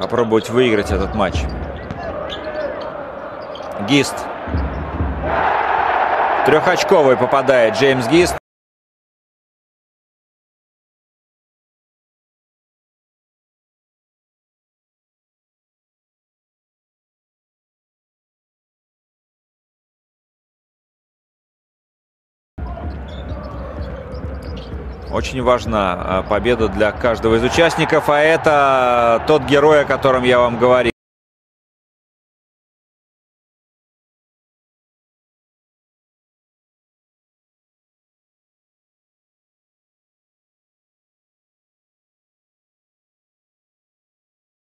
попробовать выиграть этот матч. Гист. Трехочковый попадает Джеймс Гист. Очень важна а, победа для каждого из участников, а это тот герой, о котором я вам говорил.